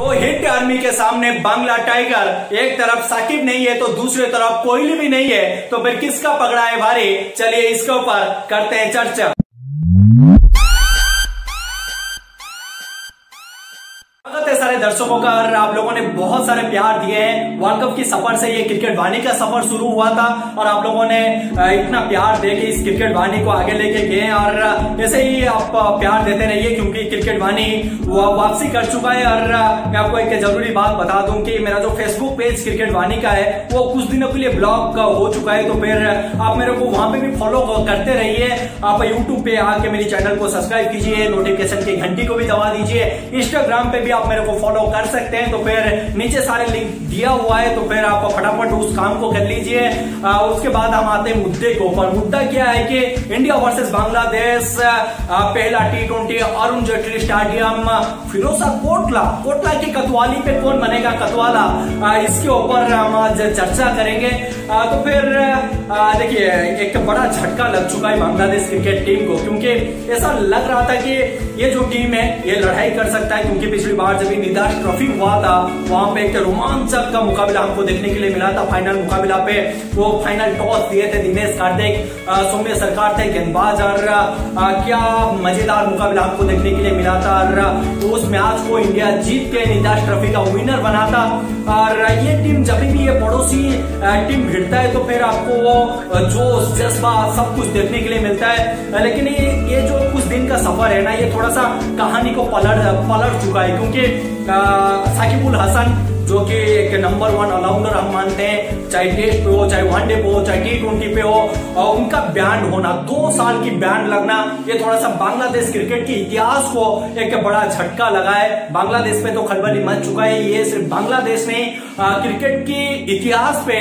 तो hit army के सामने बांग्ला टाइगर, एक तरफ़ साकिब नहीं है तो दूसरे तरफ़ कोहली भी नहीं है। तो फिर किसका पकड़ा है भारी? चलिए इसके ऊपर करते हैं चर्चा। स्वागत है सारे दर्शकों का, और आप लोगों ने बहुत सारे प्यार दिए हैं। वर्ल्ड कप की सफ़र से ये क्रिकेट वाणी का सफ़र शुरू हुआ था, और आप लोगों ने इतना प्यार दे के इस क्रिकेट वाणी को आगे लेके गए और ऐसे ही आप प्यार देते रहिए, क्योंकि क्रिकेट वाणी वापसी कर चुका है। और मैं आपको एक ज़रूरी बात बता दूँ कि मेरा जो फेसबुक पेज क्रिकेट वाणी का है, वो कुछ दिनों के लिए ब्लॉक हो चुका है। तो फिर आप मेरे को वहाँ पे भी फॉलो करते रहिए। आप यूट्यूब पे आके मेरी चैनल को सब्सक्राइब कीजिए नोटिफिकेशन की घंटी को भी दबा दीजिए। इंस्टाग्राम पे भी आप मेरे को फॉलो कर सकते हैं तो फिर नीचे सारे लिंक दिया हुआ है तो फिर आप फटाफट उस काम को कर लीजिए। उसके बाद हम आते हैं मुद्दे को ऊपर मुद्दा क्या है कि इंडिया वर्सेस बांग्लादेश पहला T twenty Arun Jaitley stadium Firoza Kotla Kotla की कतवाली पे कौन बनेगा कतवाला? इसके ऊपर हम आज चर्चा करेंगे। तो फिर देखिए, एक बड़ा झटका लग चुका है बांग्लादेश क्रिकेट टीम को, क्योंकि ऐसा लग रहा था कि ये जो टीम है, ये लड़ाई कर सकता है, क्योंकि पिछली बार जब निदाश ट्रॉफी हुआ था, वहाँ पे एक रोमांचक का मुकाबला हमको देखने के लिए मिला था। फाइनल मुकाबला पे वो फाइनल टॉस दिए थे दिनेश कार्तिक। सौम्य सरकार थे, गेंदबाज और क्या मज़ेदार मुकाबला हमको देखने के लिए मिला था। और उस मैच को इंडिया जीत के निदाश ट्रॉफी का विनर बना था। और ये टीम जब भी ये पड़ोसी टीम भिड़ता है तो फिर आपको वो जोश, जज्बा सब कुछ देखने के लिए मिलता है। लेकिन ये ये जो कुछ दिन का सफ़र है ना, ये थोड़ा सा कहानी को पलट पलट चुका है। क्योंकि साकिबुल हसन जो कि एक नंबर वन ऑलराउंडर हम मानते हैं, चाहे टेस्ट पे हो, चाहे वनडे पे हो, चाहे टी ट्वेंटी पे हो, और उनका बैंड होना, दो साल की बैंड लगना, ये थोड़ा सा बांग्लादेश क्रिकेट के इतिहास को एक बड़ा झटका लगा है। बांग्लादेश पे तो खलबली मच चुका है, ये सिर्फ़ बांग्लादेश नहीं क्रिकेट के इतिहास पे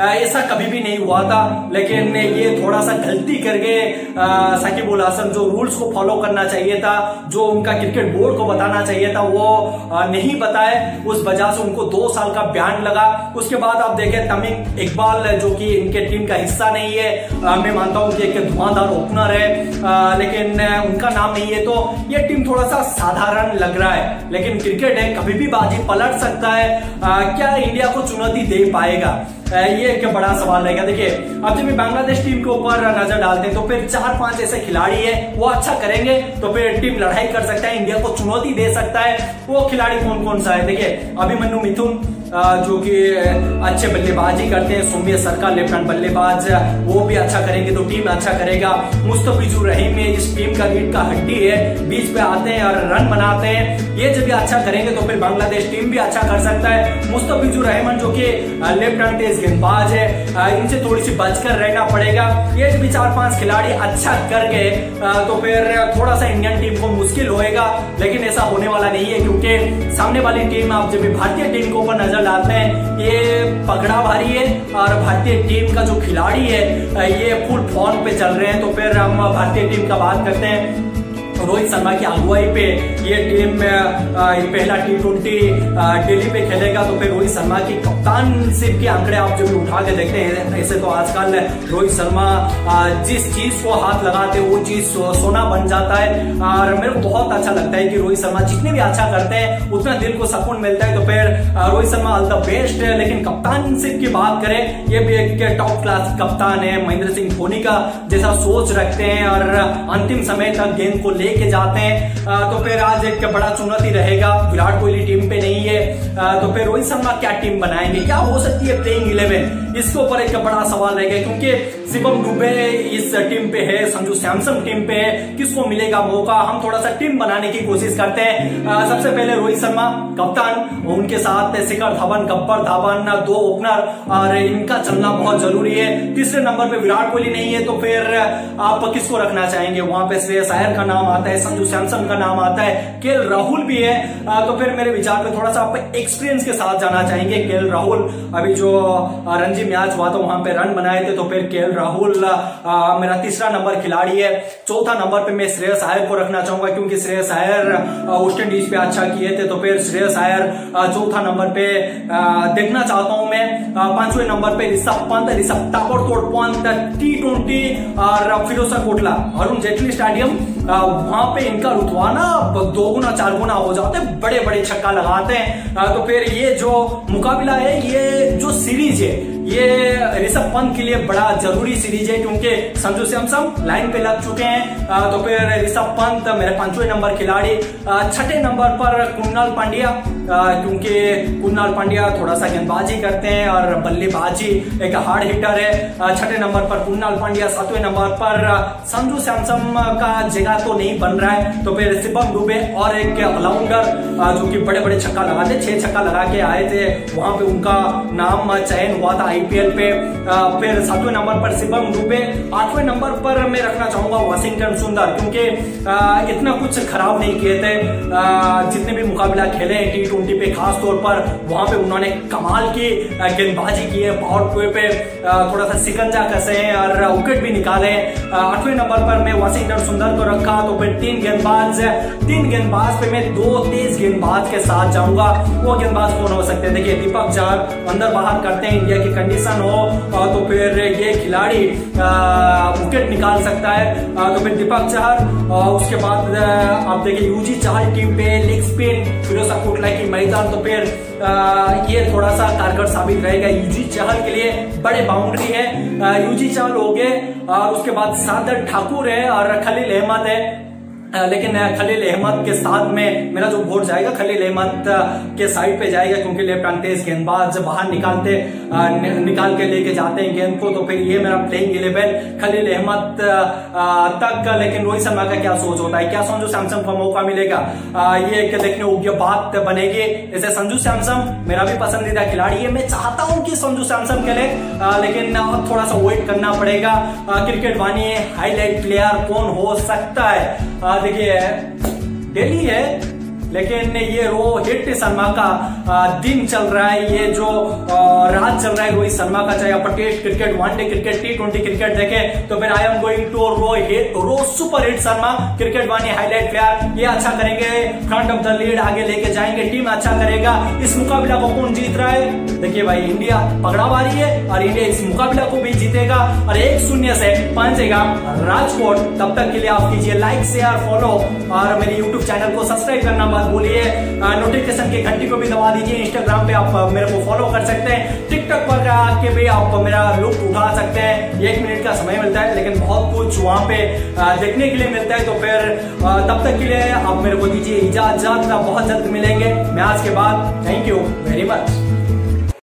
ऐसा कभी भी नहीं हुआ था। लेकिन ये थोड़ा सा गलती कर करके साकिबुल हसन, जो रूल्स को फॉलो करना चाहिए था, जो उनका क्रिकेट बोर्ड को बताना चाहिए था, वो नहीं बताए। उस वजह से उनको दो साल का बैन लगा। उसके बाद आप देखें तमिम इकबाल जो कि इनके टीम का हिस्सा नहीं है। आ, मैं मानता हूँ कि एक धुआंधार ओपनर है। आ, लेकिन उनका नाम नहीं है। तो ये टीम थोड़ा सा साधारण लग रहा है। लेकिन क्रिकेट है कभी भी बाजी पलट सकता है। आ, क्या इंडिया को चुनौती दे पाएगा? ये एक बड़ा सवाल रहेगा। देखिए, अब जब बांग्लादेश टीम के ऊपर नज़र डालते हैं तो फिर चार पाँच ऐसे खिलाड़ी है, वो अच्छा करेंगे तो फिर टीम लड़ाई कर सकता है, इंडिया को चुनौती दे सकता है। वो खिलाड़ी कौन कौन सा है? देखिए अभिमन्यु मिथुन जो कि अच्छे बल्लेबाजी करते हैं, सौम्य सरकार लेफ्टिनेंट बल्लेबाज, वो भी अच्छा करेंगे तो टीम अच्छा करेगा। मुस्तफिजुर रहीम इस टीम का रीड का हड्डी है, बीच पे आते हैं और रन बनाते हैं। ये जब अच्छा करेंगे तो फिर बांग्लादेश टीम भी अच्छा कर सकता है। मुस्तफिजुर रहमान, जो कि लेफ़्ट हैंड तेज गेंदबाज है। इनसे थोड़ी सी बचकर रहना पड़ेगा। ये भी चार पाँच खिलाड़ी अच्छा कर गए तो फिर थोड़ा सा इंडियन टीम को मुश्किल होएगा, लेकिन ऐसा होने वाला नहीं है, क्योंकि सामने वाली टीम आप जब भी भारतीय टीम के ऊपर नज़र डालते हैं, ये पकड़ा भारी है और भारतीय टीम का जो खिलाड़ी है, ये फुल फॉर्म पे चल रहे हैं। तो फिर हम भारतीय टीम का बात करते हैं। रोहित शर्मा की अगुवाई पे ये टीम पहला टी ट्वेंटी दिल्ली पे खेलेगा तो फिर रोहित शर्मा की कप्तानशिप के आंकड़े आप जो भी उठा के देखते हैं। ऐसे तो आजकल रोहित शर्मा जिस चीज़ को हाथ लगाते वो चीज़ सोना बन जाता है। और मेरे को बहुत अच्छा लगता है कि रोहित शर्मा जितने भी अच्छा करते हैं, उतना दिल को सुकून मिलता है। तो फिर Rohit Sharma all the best है लेकिन कप्तानशिप की बात करें, ये भी एक टॉप क्लास कप्तान है महेंद्र सिंह धोनी का, जैसा सोच रखते हैं। और अंतिम समय तक गेंद को ले लेके जाते हैं। तो फिर आज एक बड़ा चुनौती रहेगा, विराट कोहली टीम पे नहीं है। तो फिर रोहित शर्मा क्या टीम बनाएँगे? क्या हो सकती है प्लेइंग इलेवन इसके ऊपर एक बड़ा सवाल रहेगा क्योंकि शिवम दुबे इस टीम पे है, संजू सैमसंग टीम पे है। किसको मिलेगा मौका? हम थोड़ा सा टीम बनाने की कोशिश करते हैं। सबसे पहले रोहित शर्मा, कप्तान। उनके साथ शिखर धवन, गब्बर धवन, दो ओपनर और इनका चलना बहुत ज़रूरी है। तीसरे नंबर पे विराट कोहली नहीं है तो फिर आप किसको रखना चाहेंगे? वहाँ पे श्रेयस अयर का नाम आता है संजू सैमसंग का नाम आता है केल राहुल भी है। तो फिर मेरे विचार पे थोड़ा सा आप एक्सपीरियंस के साथ जाना चाहेंगे केल राहुल अभी जो रणजी मैच हुआ तो वहाँ पे रन बनाए थे तो फिर के राहुल मेरा तीसरा नंबर खिलाड़ी है। चौथा नंबर पे मैं श्रेयस आयर को रखना चाहूँगा, क्योंकि श्रेयस आयर वेस्ट इंडीज पे अच्छा किए थे तो फिर श्रेयस आयर चौथा नंबर पे देखना चाहता हूँ मैं। पाँचवें नंबर पे ऋषभ पंत ऋषभ ताबड़तोड़ पंत टी ट्वेंटी और फिरोजा कोटला, अरुण जेटली स्टेडियम वहाँ पे इनका रुतवा ना दो गुना, चार गुना हो जाते हैं बड़े बड़े छक्का लगाते हैं। तो फिर ये जो मुकाबला है, ये जो सीरीज़ है ये ऋषभ पंत के लिए बड़ा ज़रूरी सीरीज़ है, क्योंकि संजू सैमसंग लाइन पे लग चुके हैं। तो फिर ऋषभ पंत मेरे पाँचवें नंबर खिलाड़ी छठे नंबर पर कुणाल पांड्या। क्योंकि कुणाल पांड्या थोड़ा सा गेंदबाजी करते हैं और बल्लेबाजी एक हार्ड हिटर है। छठे नंबर पर कुणाल पांड्या, सातवें नंबर पर संजू सैमसंग का जगह तो नहीं बन रहा है। तो फिर शिवम डुबे और एक ऑलराउंडर जो कि बड़े बड़े छक्का लगाते, छह छक्का लगा के आए थे। वहाँ पे उनका नाम चयन हुआ था आईपीएल पे फिर सातवें नंबर पर शिवम दुबे आठवें नंबर पर मैं रखना चाहूँगा वॉशिंगटन सुंदर, क्योंकि इतना कुछ खराब नहीं किए थे। जितने भी मुकाबला खेले हैं टी ट्वेंटी पे, खास तौर पर, वहाँ पे उन्होंने कमाल की गेंदबाजी की है पावर प्ले पे। थोड़ा सा सिकंजा कसे हैं और विकेट भी निकाले हैं। आठवें नंबर पर मैं वॉशिंगटन सुंदर को रखा तो फिर तीन गेंदबाज तीन गेंदबाज पे मैं दो तेज गेंदबाज के साथ जाऊँगा। वो गेंदबाज कौन हो सकते हैं? देखिए, दीपक चार अंदर बाहर करते हैं इंडिया की कंडीशन हो तो फिर ये खिलाड़ी विकेट निकाल सकता है। तो फिर दीपक चहर उसके बाद आप देखिए यूजी चहल टीम पे लेग स्पिन फिरोजा कोटला की मैदान तो फिर ये थोड़ा सा कारगर साबित रहेगा यूजी चहल के लिए। बड़े बाउंड्री है। यूजी चहल हो गए, और उसके बाद सादर ठाकुर है और खलील अहमद है। लेकिन खलील अहमद के साथ में मेरा जो वोट जाएगा, खलील अहमद के साइड पे जाएगा, क्योंकि लेफ़्ट हैंड तेज गेंदबाज बाहर निकालते निकाल के लेके जाते हैं गेंद को तो फिर ये मेरा प्लेइंग इलेवन खलील अहमद तक, लेकिन रोहित शर्मा का क्या सोच होता है? क्या संजू सैमसंग को मौका मिलेगा? ये एक देखने योग्य बात बनेगी। जैसे संजू सैमसंग मेरा भी पसंदीदा खिलाड़ी है। मैं चाहता हूँ कि संजू सैमसंग खेले लेकिन थोड़ा सा वेट करना पड़ेगा। क्रिकेट वानी हाईलाइट प्लेयर कौन हो सकता है? देखिए डेली है लेकिन ये रोहित शर्मा का दिन चल रहा है, ये जो रात चल रहा है रोहित शर्मा का, चाहे अपन test cricket one day cricket, T twenty cricket देखे तो फिर I am going to Rohit Ro super hit Sharma, cricket वानी हाईलाइट प्लेयर ये अच्छा करेंगे फ्रंट ऑफ़ द लीड आगे लेके जाएँगे टीम अच्छा करेगा, इस मुकाबला को कौन जीत रहा है? देखिए भाई इंडिया पकड़ा मारी है, और इंडिया इस मुकाबला को भी जीतेगा, और एक शून्य से पहुंचेगा राजकोट। तब तक के लिए आप कीजिए लाइक शेयर फॉलो और मेरे यूट्यूब चैनल को सब्सक्राइब करना मत बोलिए। नोटिफिकेशन की घंटी को भी दबा दीजिए इंस्टाग्राम पे, आप मेरे को फॉलो कर सकते हैं। टिकटॉक पर आके भी, आप मेरा लुक उठा सकते हैं। एक मिनट का समय मिलता है, लेकिन बहुत कुछ वहाँ पे देखने के लिए मिलता है। तो फिर तब तक के लिए आप मेरे को दीजिए इजाज़त बहुत जल्द मिलेंगे। मैं आज के बाद थैंक यू वेरी मच